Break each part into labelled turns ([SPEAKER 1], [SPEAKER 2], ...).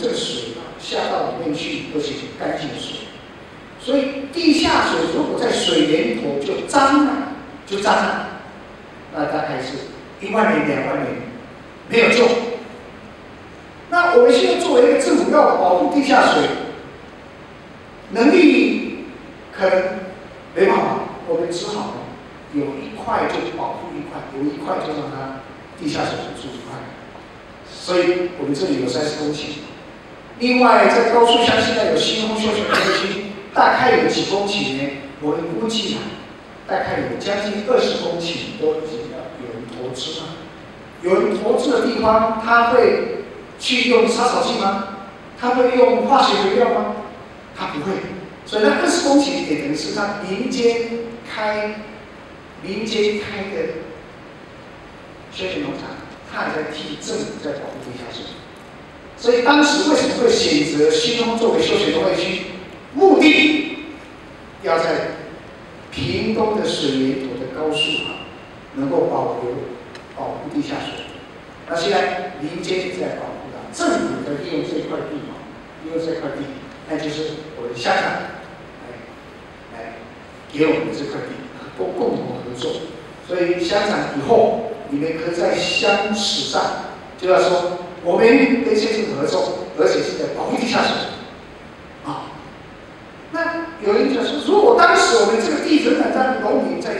[SPEAKER 1] 这个水啊下到里面去，而且干净水。所以地下水如果在水源头就脏了，就脏了，那大概是一万年、两万年没有救。那我们现在作为一个政府要保护地下水，能力可能没办法，我们只好有一块就保护一块，有一块就让它地下水住一块。所以我们这里有三十公顷。另外，在高速乡现在有新丰休闲中心，大概有几公顷呢？我们估计啊，大概有将近二十公顷都已经要有人投资了。有人投资的地方，他会去用杀草剂吗？他会用化学肥料吗？他不会。所以那二十公顷也等于是他民间开、民间开的休闲农场，他也在替政府在保护地下水。所以当时为什么会选择新丰作为休闲农会区？目的要在屏东的水源头的高速啊，能够保留、保护地下水。那现在民间也在保护了，政府在利用这块地方，利用这块地，那就是我们香港来来给我们这块地，共共同合作。所以香港以后，你们可以在乡史上就要说。我们跟先生合作，而且是在保护地下水，啊，那有人就说，如果当时我们这个地仍然让农民在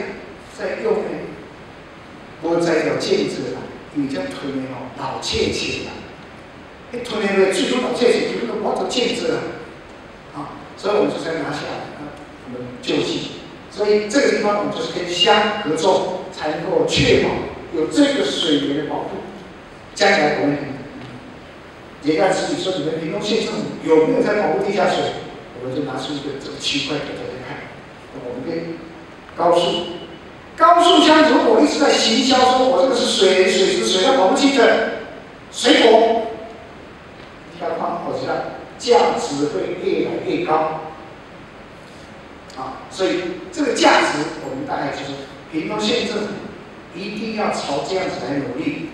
[SPEAKER 1] 在用呢，我们在要建设啦，你将屯的哦老切切啦，一屯的呢最多老切切，就那个我做建设啊，啊，所以我们就才拿下来啊，我们救济，所以这个地方我们就是跟乡合作，才能够确保有这个水源的保护，将来我们。也干是你说你们屏东县政府有没有在保护地下水？我们就拿出一个这个区块给大家看。我们跟高速高速乡如果一直在行销说，我这个是水水质水要保护区的水果，地下矿，我知道价值会越来越高。啊，所以这个价值我们大概就是屏东县政府一定要朝这样子来努力。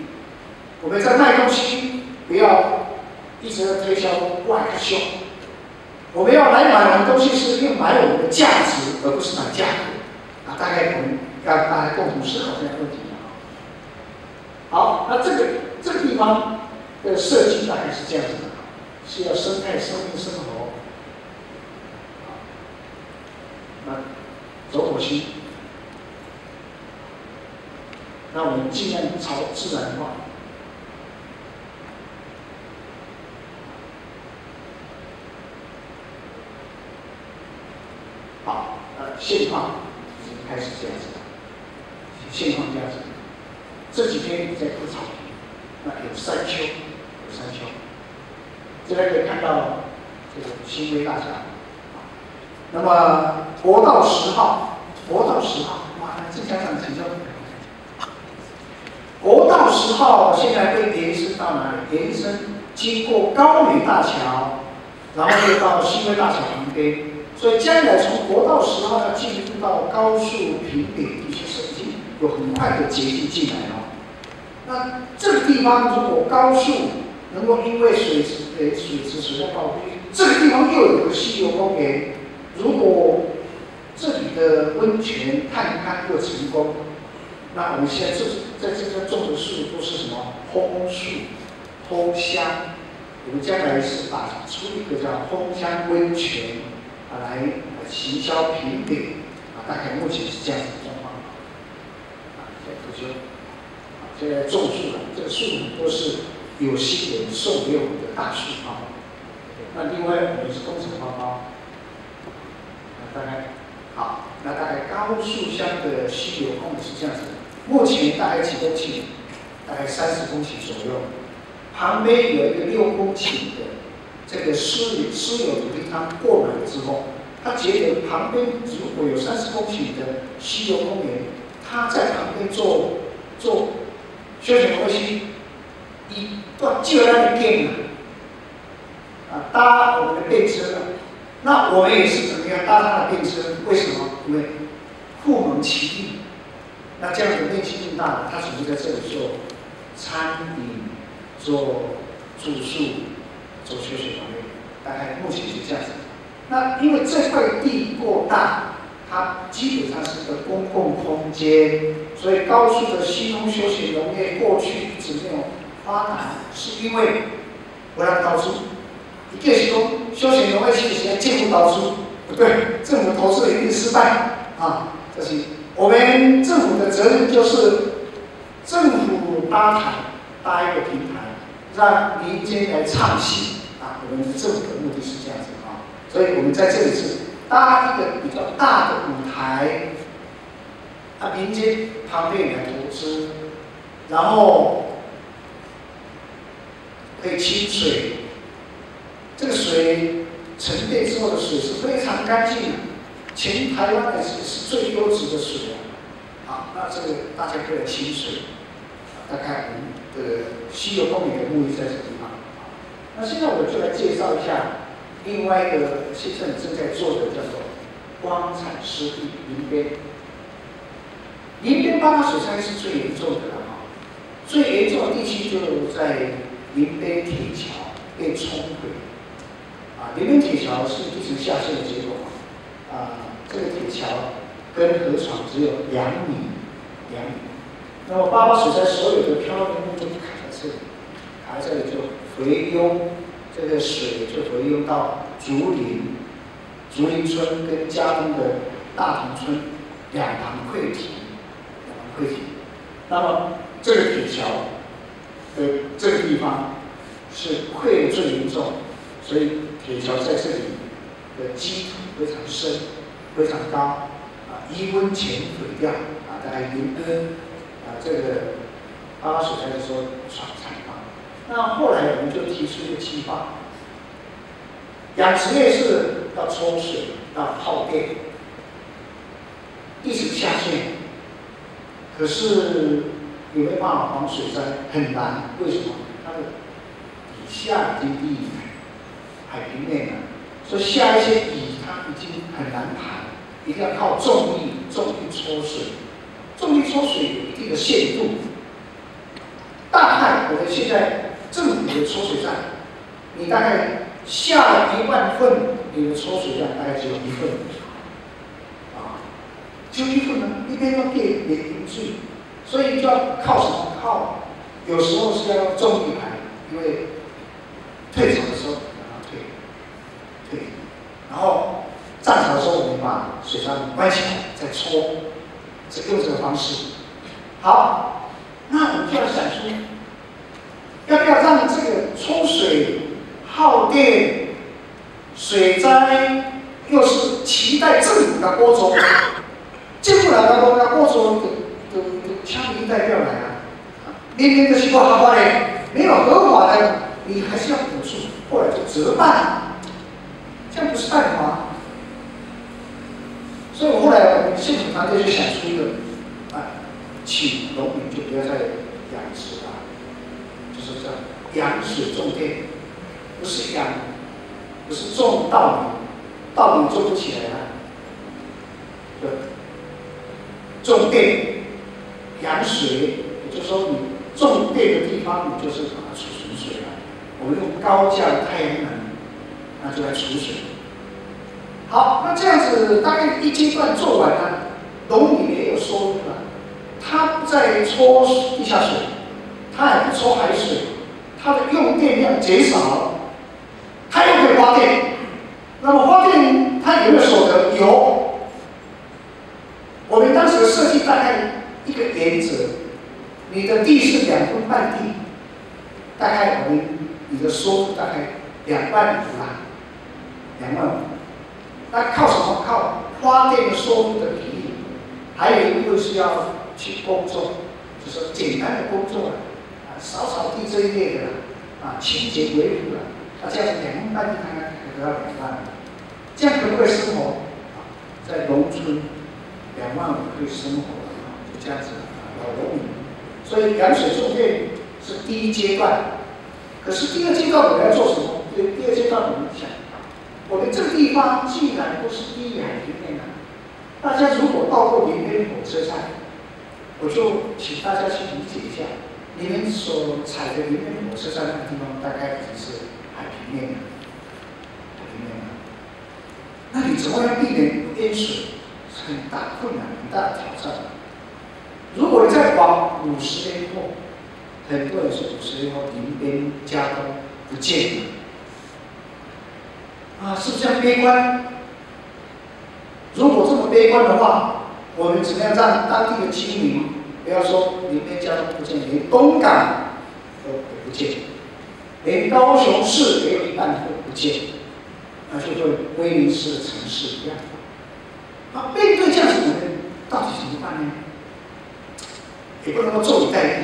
[SPEAKER 1] 我们在卖东西不要。一直在推销外销，我们要来买我们东西是要买我们的价值，而不是买价格。啊，大概我们要大家共同思考这样问题好，那这个这个地方的设计大概是这样子的，是要生态、生命、生活。那走火星，那我们尽量朝自然化。好，呃，现况已经开始这样子了。现况这样子，这几天在铺草坪，那有山丘，有山丘。这边可以看到这个新威大桥。那么国道十号，国道十号，哇，这家长请教。国道十号现在被延伸到哪里？延伸经过高美大桥，然后又到新威大桥旁边。所以将来从国道十号要进入到高速平顶地区设计有很快的捷径进来了。那这个地方如果高速能够因为水质诶水质水量保护这个地方又有个溪流公园，如果这里的温泉探勘又成功，那我们现在这在这边种的树都是什么枫树、枫香，我们将来是打出一个叫枫香温泉。啊，来行销平顶，啊，大概目前是这样子的状况。啊，在退休，啊，现在种树了，这个树都是有吸人送给我们的大树啊。那另外我们是工程报告，那大概好，那大概高速乡的溪流控制是这样子的，目前大概几公顷？大概三十公顷左右，旁边有一个六公顷的。这个私私有土地，它过买之后，他觉得旁边如果有三十公顷的溪流公园，他在旁边做做休闲游戏，一到就要那里建啊，搭我们的电车，那我们也是怎么样搭他的电车？为什么？因为互蒙其利，那这样子面积更大，了。他只能在这里做餐饮、做住宿、做休闲。大概目前是这样子。那因为这块地过大，它基本上是个公共空间，所以高速的西农休闲农业过去一直没有发展，是因为不让高速。一个是说休闲农业其实要进入高速，不对，政府投资一定失败啊。这是我们政府的责任，就是政府搭台搭一个平台，让民间来唱戏。我们政府的目的是这样子啊，所以我们在这里是搭一个比较大的舞台，啊，民间旁边来投资，然后可以清水，这个水沉淀之后的水是非常干净的。全台湾的是是最优质的水啊！好，那这个大家可以来清水，大概我们的稀有公园的目的在这里。那现在我就来介绍一下另外一个现在正在做的叫做光彩湿地林边。林边八达水灾是最严重的了哈，最严重的地区就在林边铁桥被冲毁。啊，林边铁桥是一直下陷的结果啊。这个铁桥跟河床只有两米，两米。那么八八水灾所有的漂流木就卡在这里，卡在这里就回涌，这个水就回涌到竹林、竹林村跟嘉东的大同村两旁溃堤，两旁溃堤。那么这个铁桥的这个地方是溃的最严重，所以铁桥在这里的基础非常深。非常高啊！一温钱毁掉啊！大概林恩啊，这个八八水灾的时候闯产啊。那后来我们就提出一个计划，养殖业是要抽水，要耗电，一直下线。可是有没有办法防水灾？很难。为什么？它的底下已经低于海平面了，所以下一些底它已经很难爬。一定要靠重力，重力抽水，重力抽水有一定的限度。大概我们现在政府的抽水站，你大概下一万份，你的抽水量大概只有一份，啊，就一份呢，一边要电也不去，所以就要靠什么？靠，有时候是要用重力排，因为退潮的时候让它退，退，然后。涨潮的时候，我们把水闸关起来再抽，这用这个方式。好，那我们就要想出，要不要让这个抽水耗电、水灾，又是期待政府的播种，进不来的话，那播种都都都枪林弹药来啊！明明的情况好好的，没有合法的，你还是要补助，后来就折半，这样不是办法。所以我后来我们县府团队就想出一个，啊，请农民就不要再养殖了，就是这样，养水种电，不是养，不是种稻米，稻米种不起来了，对，种电，养水，也就是说你种电的地方，你就是把它储存水了，我们用高价的太阳能，那就来储水。好，那这样子大概一阶段做完了，农民也有收入了。他不再抽地下水，它也不抽海水，它的用电量减少，了，它又可以发电。那么发电它有没有所得？有。我们当时的设计大概一个原则：你的地是两分半地，大概我们你的收入大概两万五啦，两万五。那靠什么？靠发电的收入的比例，还有一部分是要去工作，就是简单的工作啊，扫扫地这一类的啊，清洁维护的，啊，这样子两万半地看看得到两万，这样可不可以生活？啊，在农村两万五可以生活啊，就这样子啊，老农民，所以养水种电是第一阶段，可是第二阶段我们要做什么？对，第二阶段我们想。我们这个地方既然不是低海平面的，大家如果到过林边火车站，我就请大家去理解一下，你们所踩的林边火车站那个地方大概已经是海平面了。海平面了。那你怎么样避免淹水？是很大困难、很大的挑战。如果你再往五十年后，很多人说五十年后林边家都不见了，啊，是不是这样悲观？如果这么悲观的话，我们怎么样让当地的居民不要说林边家都不见，连东港都不见，连高雄市也有一半都不见，那就跟威尼斯的城市一样。那，面对这样子，我们到底怎么办呢？也不能够坐以待毙。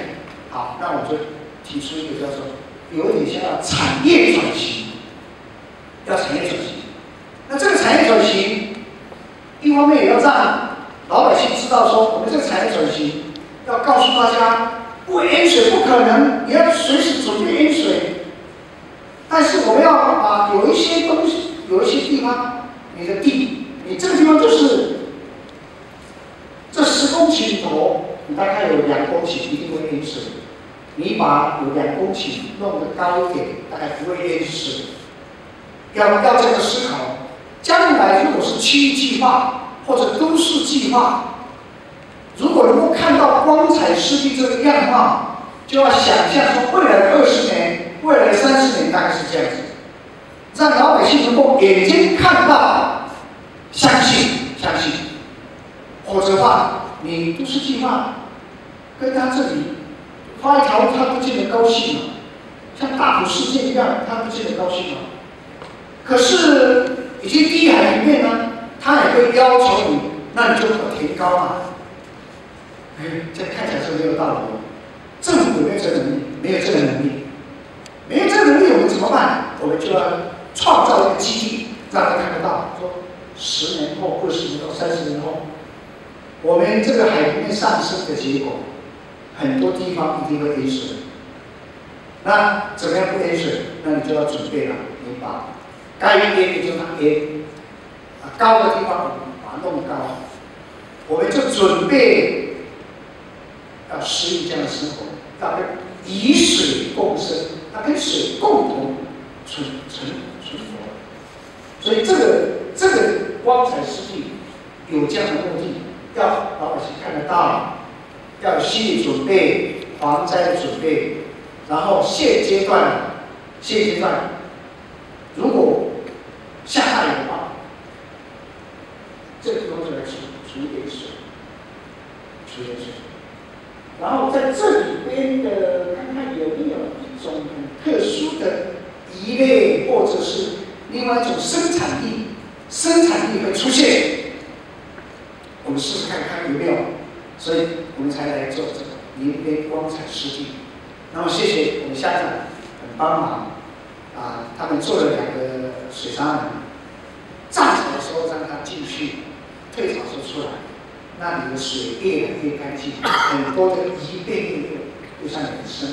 [SPEAKER 1] 好，那我就提出一个叫做有点像要产业转型，要产业转型。那这个产业转型，一方面也要让老百姓知道说，我们这个产业转型要告诉大家，不淹水不可能，你要随时准备淹水。但是我们要把有一些东西，有一些地方，你的地，你这个地方就是这十公顷里头。你大概有两公顷，一定会淹水。你把有两公顷弄得高一点，大概不会淹水。要要这样思考，将来如果是区域计划或者都市计划，如果能够看到光彩湿地这个样貌，就要想象说未来的二十年、未来的三十年大概是这样子，让老百姓能够眼睛看到，相信相信，否则的话。你都市计划跟他这里发一条，他不见得高兴嘛。像大埔世界一样，他不见得高兴嘛。可是已经低海平面呢，他也会要求你，那你就可提高嘛。哎，这看起来是没有道理。政府有没有这个能力？没有这个能力。没有这个能力，我们怎么办？我们就要创造一个基地，让他看得到。说十年后、二十年后、三十年后。我们这个海平面上升的结果，很多地方一定会淹水。那怎么样不淹水？那你就要准备了，你把该淹的就让淹，啊高的地方把它弄高。我们就准备要适应这样的生活，要跟以水共生，它跟水共同存存存活。所以这个这个光彩湿地有这样的目的。要老百姓看得到，要心理准备、防灾的准备，然后现阶段，现阶段，如果下大雨的话，这个地方就来储储一点水，储点水，然后在这里边的看看有没有一种很特殊的鱼类，或者是另外一种生产力，生产力会出现。我们试试看看有没有，所以我们才来做这个林边光彩湿地。那么谢谢我们乡长很帮忙，啊，他们做了两个水闸门，涨潮的时候让它进去，退潮时候出来，那里的水越来越干净，很多的鱼变越多，就像人生。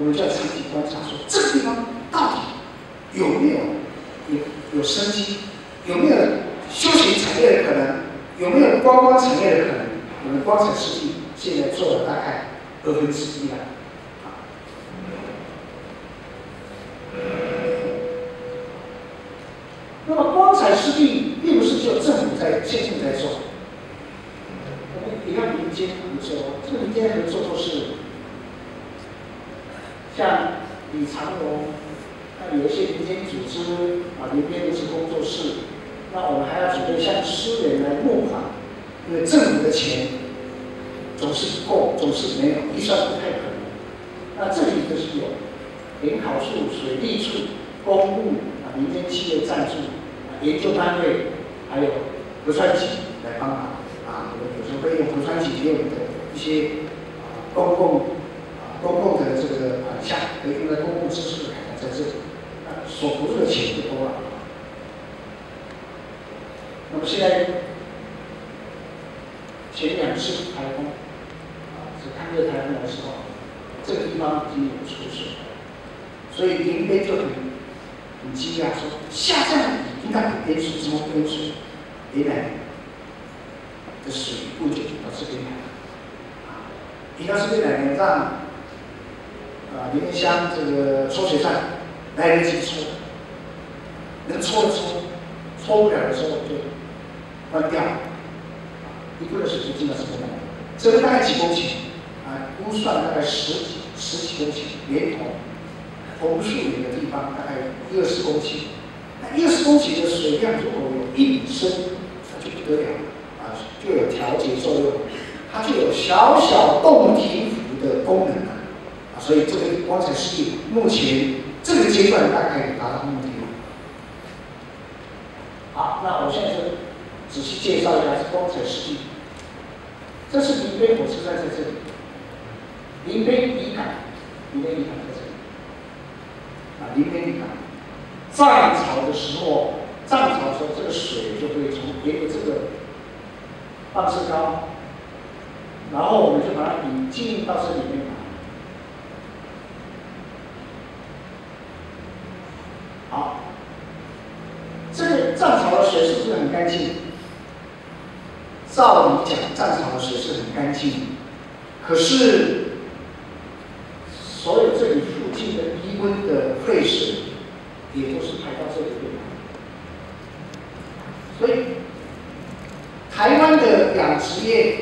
[SPEAKER 1] 我们就要长期观察，说这个地方到底有没有有有生机，有没有休闲产业的可能？有没有观光产业的可能？我们光彩湿地现在做了大概二分之一了。那么光彩湿地并不是只有政府在现在在做，我们也要民间合作。这个民间合作都是像李长龙，那有一些民间组织啊，里边都是工作室。那我们还要准备向私人来募款，因为政府的钱总是不够，总是没有，预算不太可能。那这里就是有联考处、水利处、公务啊、民间企业赞助、研究单位，还有核酸企来帮忙啊。我们有时候会用核酸企业的一些啊公共啊公共的这个款项，可以用在公共支出的在这里，啊，所投入的钱就多了。那么现在前两次台风啊，是抗热台风的时候，这个地方已经有出水，所以林边就很很惊讶，说下降应该很淹水，怎么淹水？原来的水不久就到这边来了，啊，一到这边来呢，让啊林边乡这个抽水站来得及抽，能抽的抽。抽不了的时候就关掉，一部分水就进到什么呢？这个大概几公顷啊？估算大概十十几公顷，连同红树林的地方大概二十公顷。那二十公顷的水量如果有一米深，那就不得了啊，就有调节作用，它就有小小洞庭湖的功能了啊。所以这个光彩湿地目前这个阶段大概达到目的了。好，那我现在就仔细介绍一下这光彩湿地。这是临边火车站在这里，临边离港，临边离港在这里，啊，临边离港。涨潮的时候，涨潮的时候，这个水就会从沿着这个放射高，然后我们就把它引进到这里面来。好，这个涨潮的水是不是很干净？照理讲，涨潮的水是很干净，可是所有这里附近的低温的废水，也都是排到这里面来。所以，台湾的养殖业，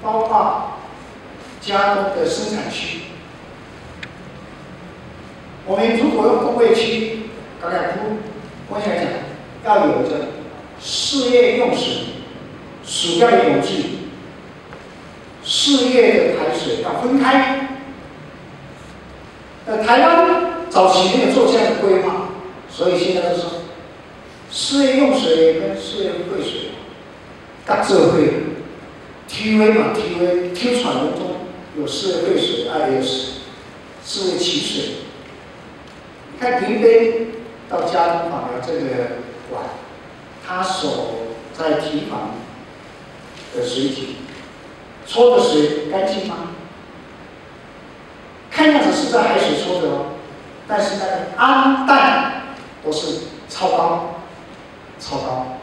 [SPEAKER 1] 包括加工的生产区，我们如果用工业区，刚才铺，我想讲，要有着事业用水。鼠标的永续，事业的排水要分开。呃，台湾早期没有做这样的规划，所以现在就是事业用水跟事业废水各自会 TV 嘛，TV，T 船中有四位水，啊，有事事业起水。你看平杯到加工厂的这个管，它所在提防。的水体，抽的水干净吗？看样子是在海水抽的哦，但是那个氨氮都是超高，超高，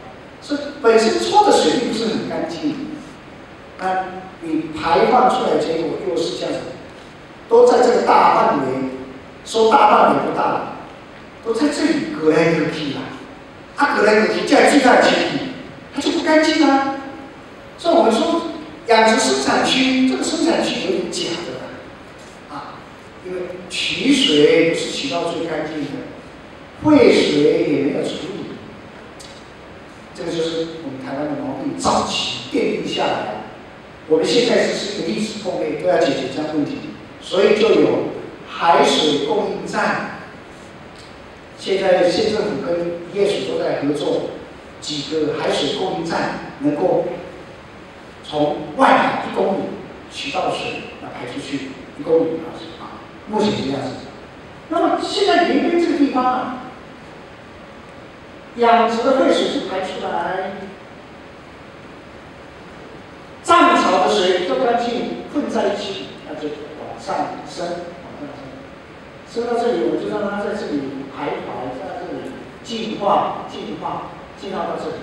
[SPEAKER 1] 这本身抽的水并不是很干净，啊，你排放出来结果又是这样子，都在这个大范围，说大范围不大，都在这里隔来隔去啊，它隔来隔去，再聚在一起，它就不干净啊。所以我们说，养殖生产区这个生产区有点假的，啊，因为取水不是取到最干净的，废水也没有处理，这个就是我们台湾的毛病，早期奠定下来。我们现在是是一个历史风位，都要解决这样的问题，所以就有海水供应站。现在县政府跟业主都在合作，几个海水供应站能够。从外海一公里渠道水那排出去一公里啊，目前这样子。那么现在临边这个地方啊，养殖的废水是排出来，涨潮的水都干净混在一起，那就往上升，往上升，升到这里，我就让它在这里徘徊，在这里进化、进化、进化到这里。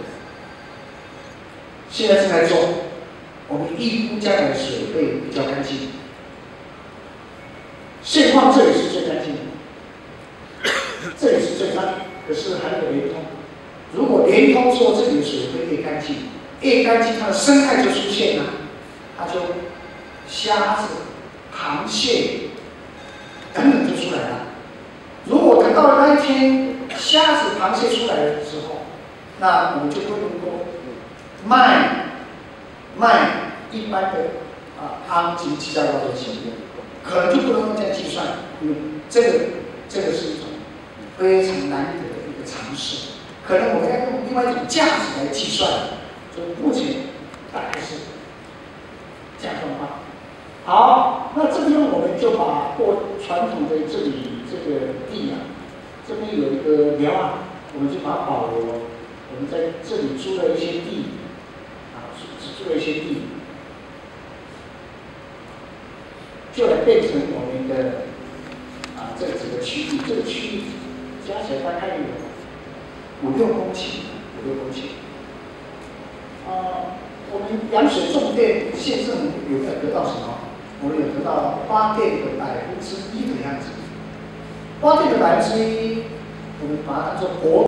[SPEAKER 1] 现在正在做。我们预估将来的水会比较干净。现况这里是最干净的，这里是最干，可是还有流通。如果连通说这里的水会越干净，越干净它的生态就出现了，它就虾子、螃蟹等等就出来了。如果等到了那一天虾子、螃蟹出来的时候，那我们就不能够卖。卖一般的啊，夯及其他的企业，可能就不能用这样计算，因为这个这个是一种非常难得的一个尝试，可能我们要用另外一种价值来计算，就目前大概是这样状况。好，那这边我们就把过传统的这里这个地啊，这边有一个寮啊，我们就把它保留，我们在这里租了一些地。啊，租了一些地，就来变成我们的啊这几个区域，这个区域加起来大概有五六公顷，五六公顷。啊，我们养水种电，县政府有没有得到什么？我们有得到发电的百分之一的样子。发电的百分之一，我们把它当做国。